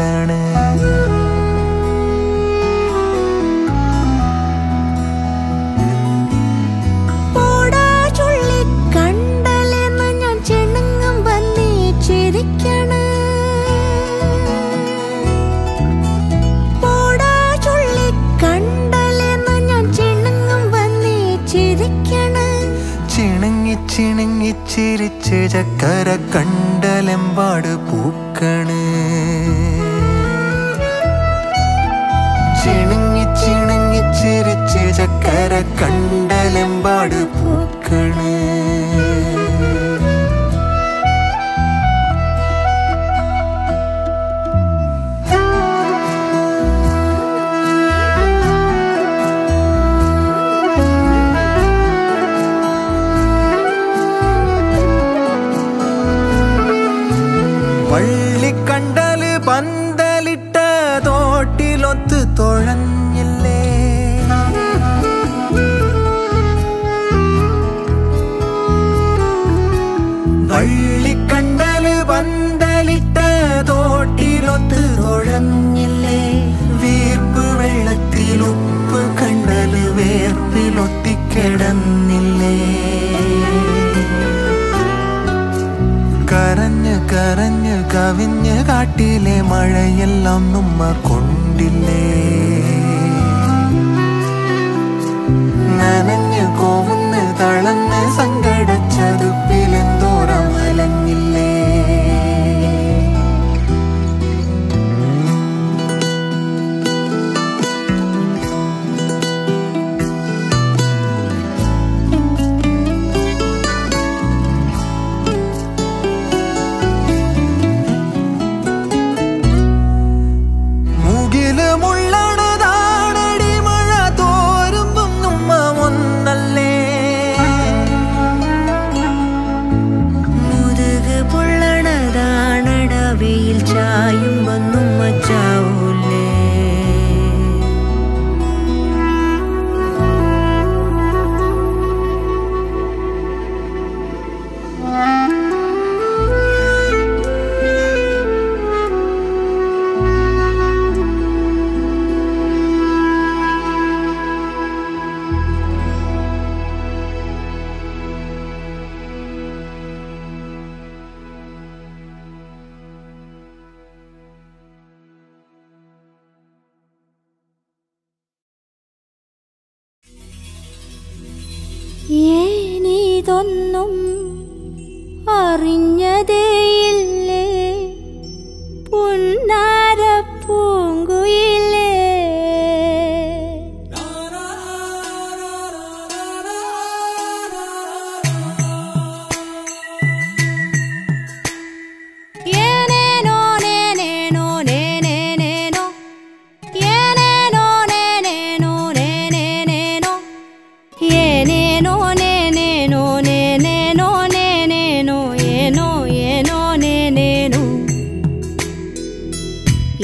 മുള്ളണ്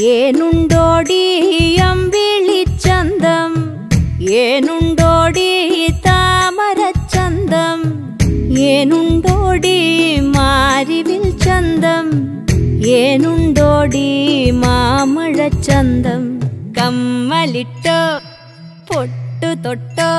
ಏನುಂಡೋಡಿ ಅಂಬಿಳಿ ಚಂದಂ ಏನುಂಡೋಡಿ ತಾಮರ ಚಂದಂ ಏನುಂಡೋಡಿ ಮಾರಿವಿಲ್ ಚಂದಂ ಏನುಂಡೋಡಿ ಮಾಮಳ ಚಂದಂ ಕಮ್ಮಲಿಟ್ಟೋ പൊട്ടു തൊട്ടോ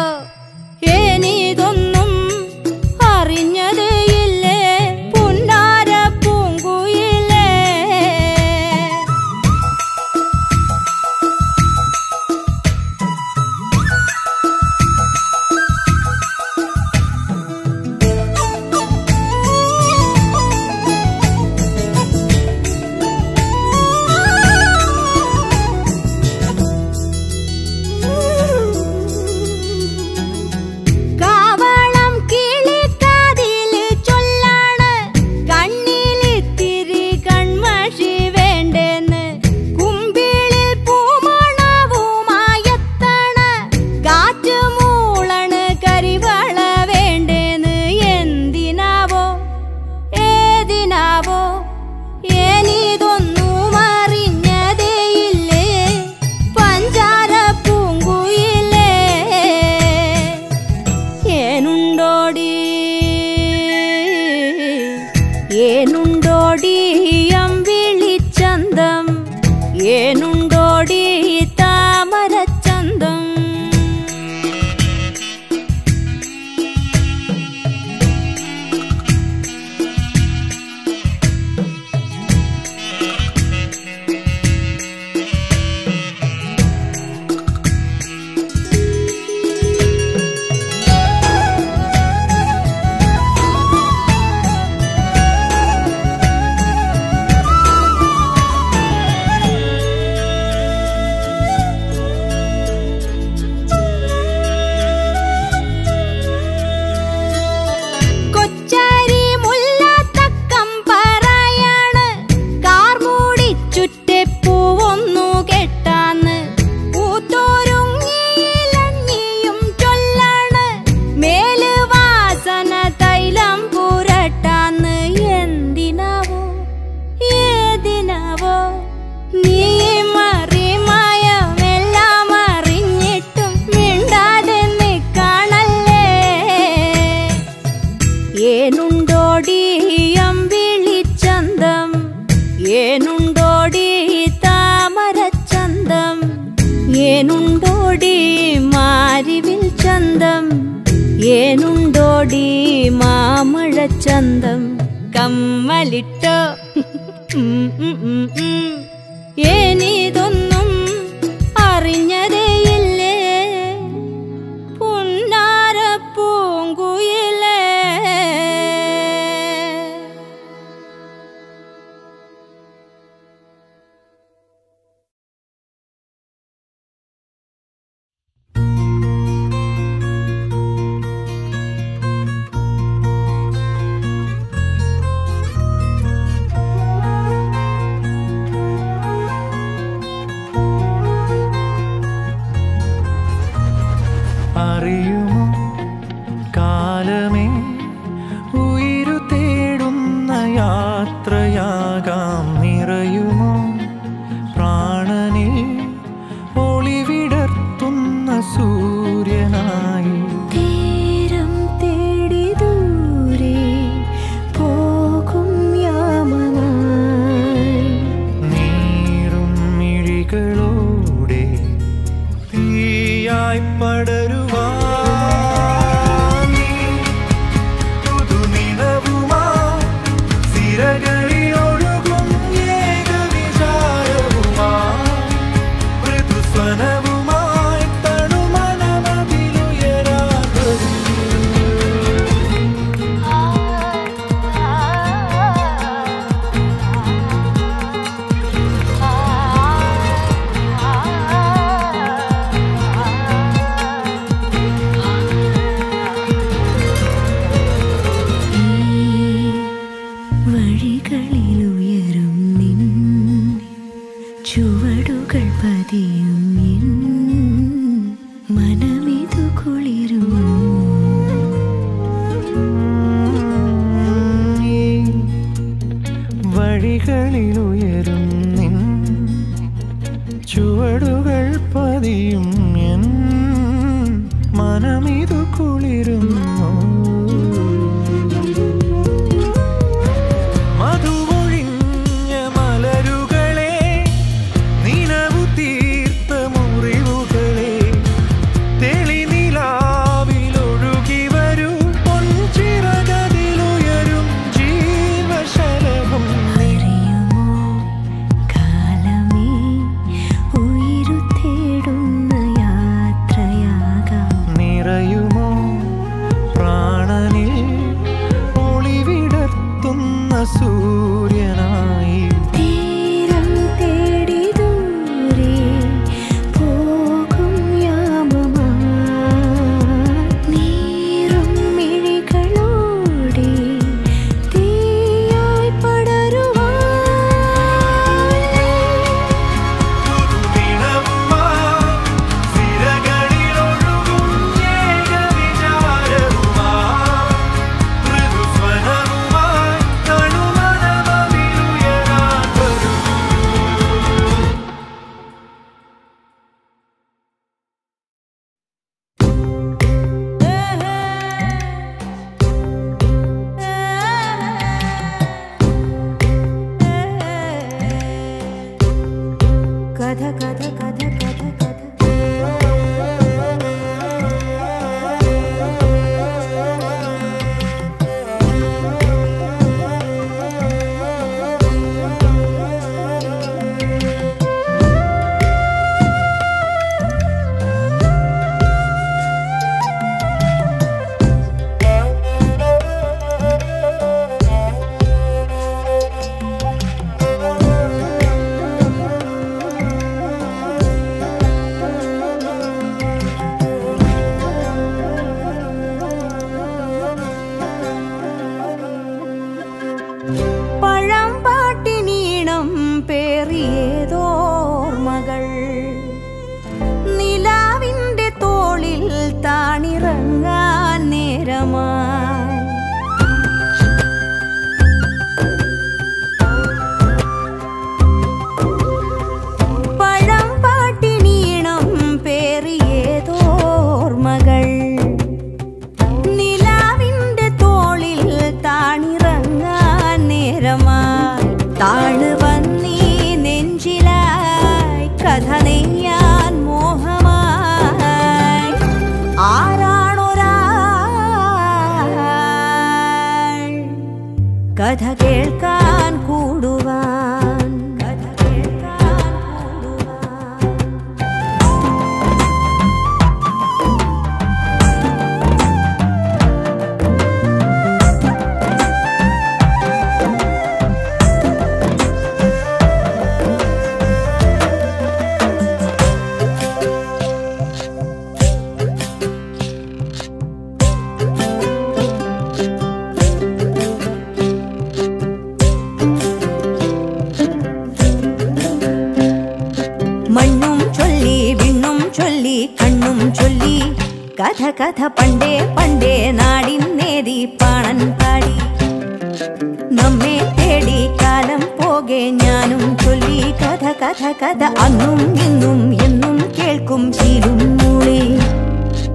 നമ്മെ തേടി കാലം പോകെ ഞാനും ചൊല്ലി കഥ കഥ കഥ. അന്നും ഇന്നും എന്നും കേൾക്കും ശീലും മൂളി.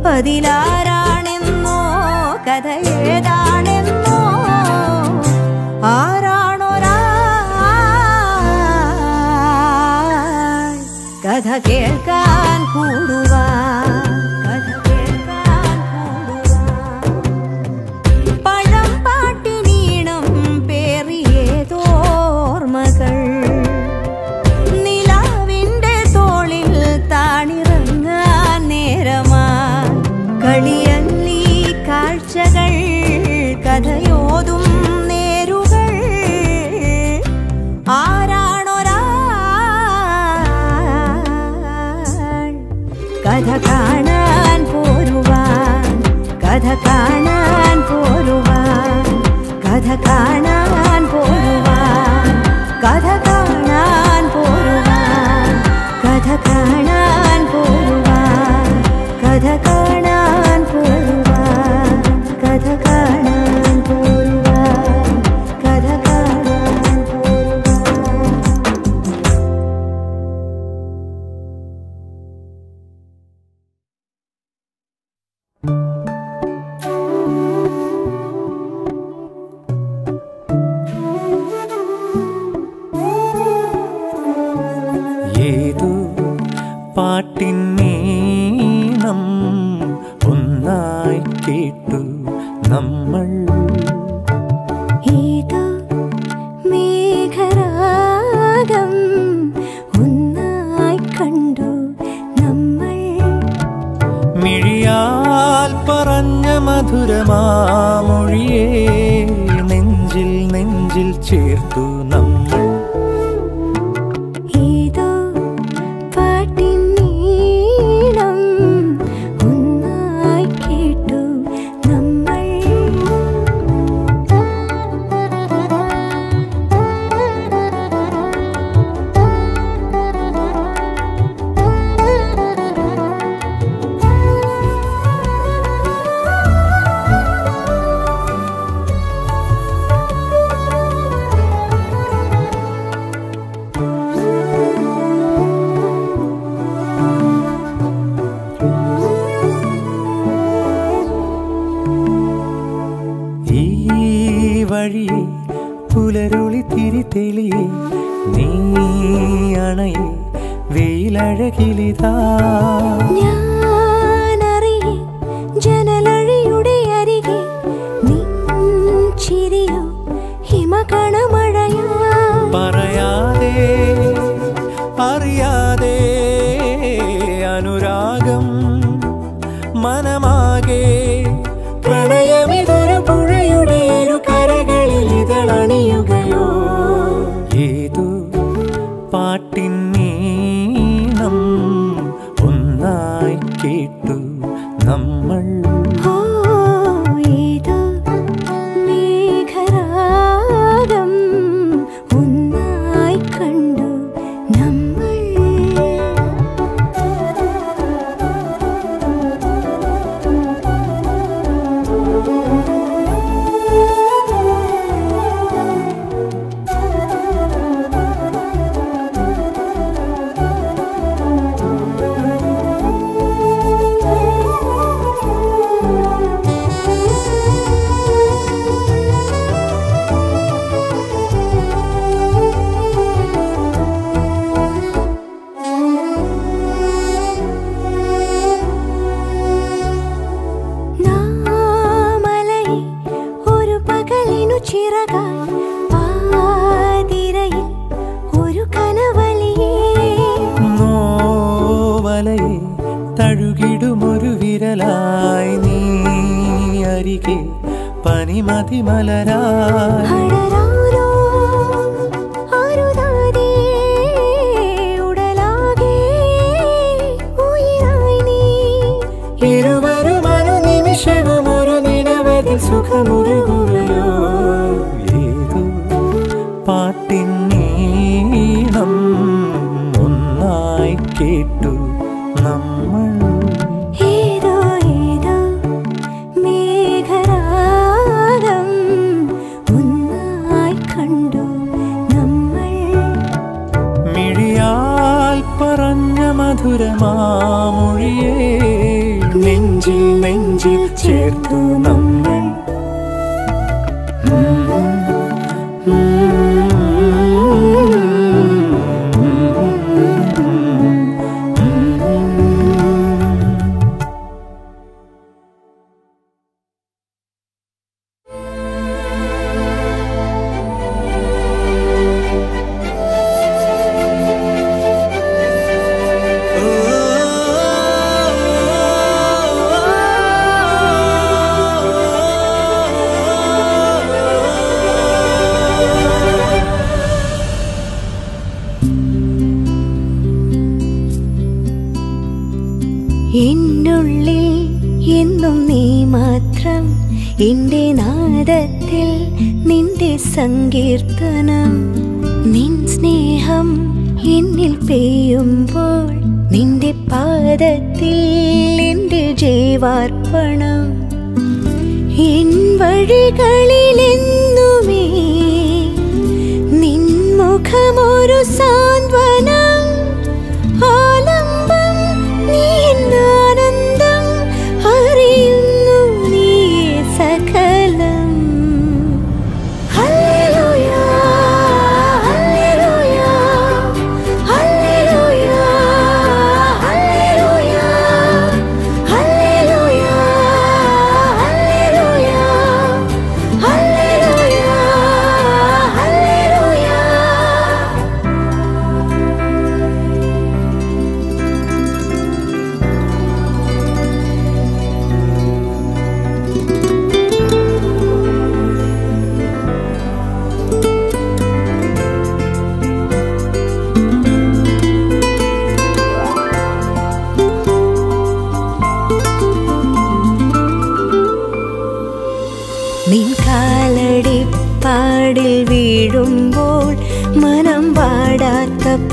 അതിലാരാണെന്നോ കഥ ഏതാണെന്നോ ആരാണോരാ? കഥ കേൾക്കാൻ കൂടും மொழியே Mm-hmm.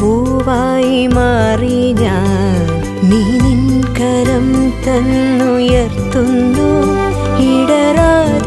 പൂവായി മാറി ഞാൻ. നീ നിൻ കരം തന്നുയർത്തുന്നു. ഇടരാ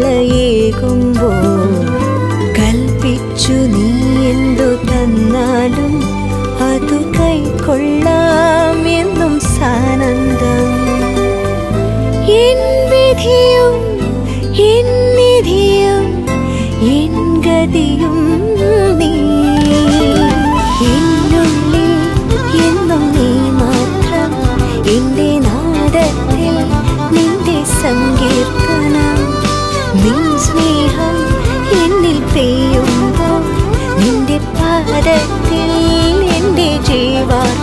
പ്രളയേകുമ്പോൾ കൽപ്പിച്ചു നീ എന്തു തന്നാലും അതു കൈക്കൊള്ളാമെന്നും സാനന്ദം. എൻ വിധിയും എൻ നിധിയും എൻ ഗതിയും ചെയ്യുമ്പോൾ നിന്റെ പാദത്തിൽ എന്റെ ജീവാർ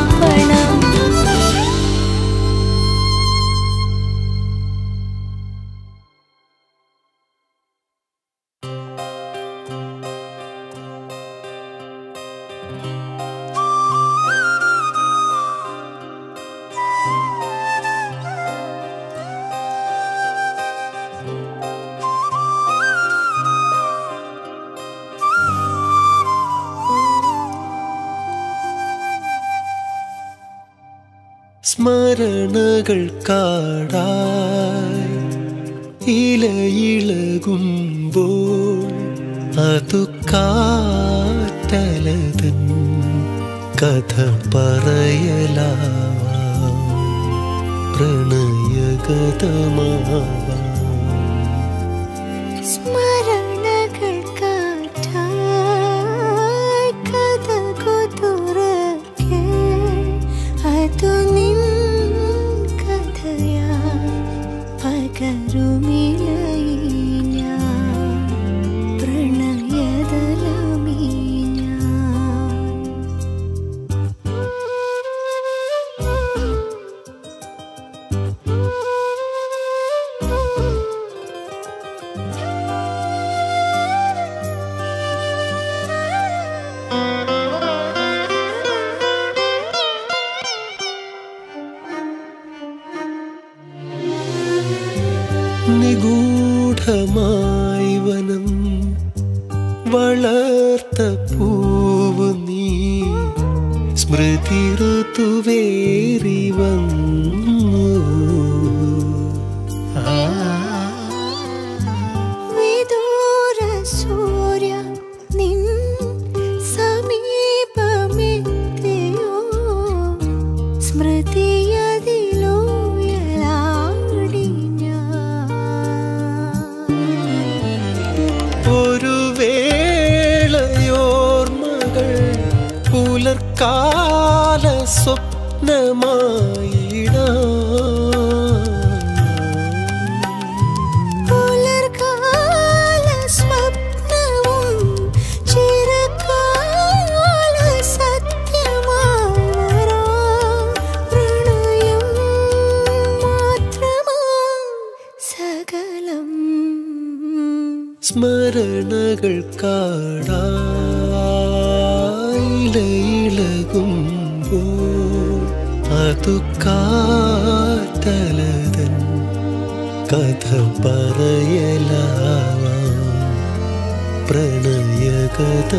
കാടായി ഇലയിളകുമ്പോൾ അതു കാറ്റലതൻ കഥ പറയലാവാം. പ്രണയഗതമാവാം. प्रणमयकर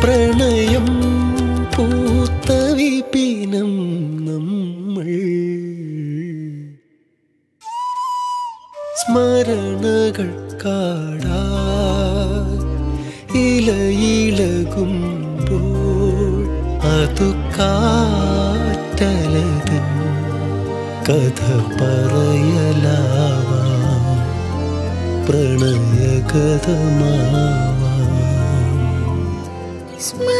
പ്രണയം പൂത്ത വിപിനം നമ്മൾ. സ്മരണകൾ കാടാ ഇലയിലകുമ്പോൾ അതു കാറ്റലതൻ കഥ പറയലാവാം പ്രണയകഥമാ mais.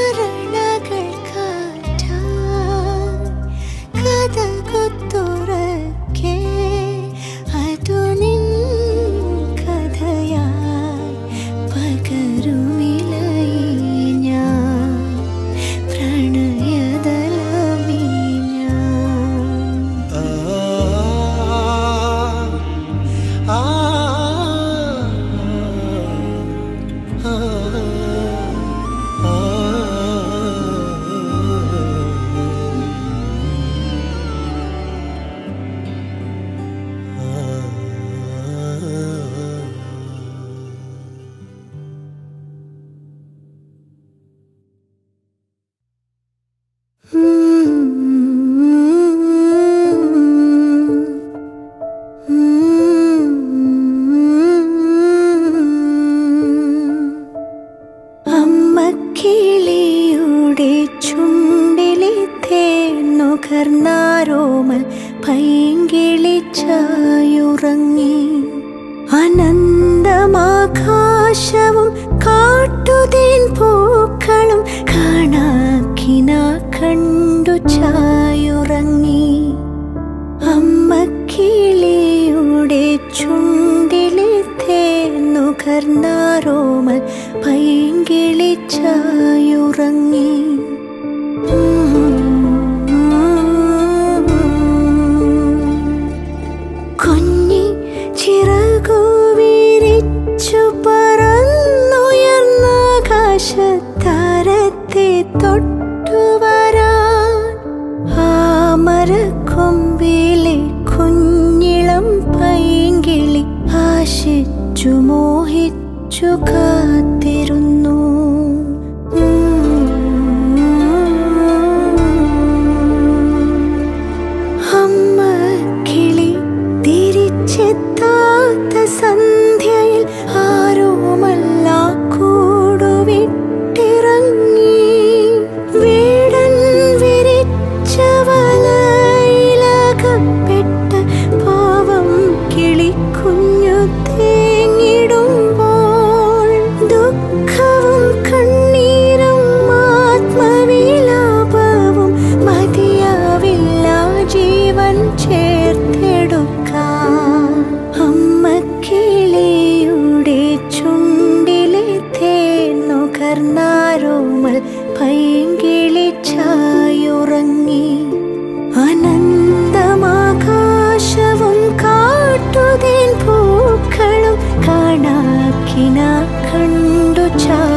खण्डु छा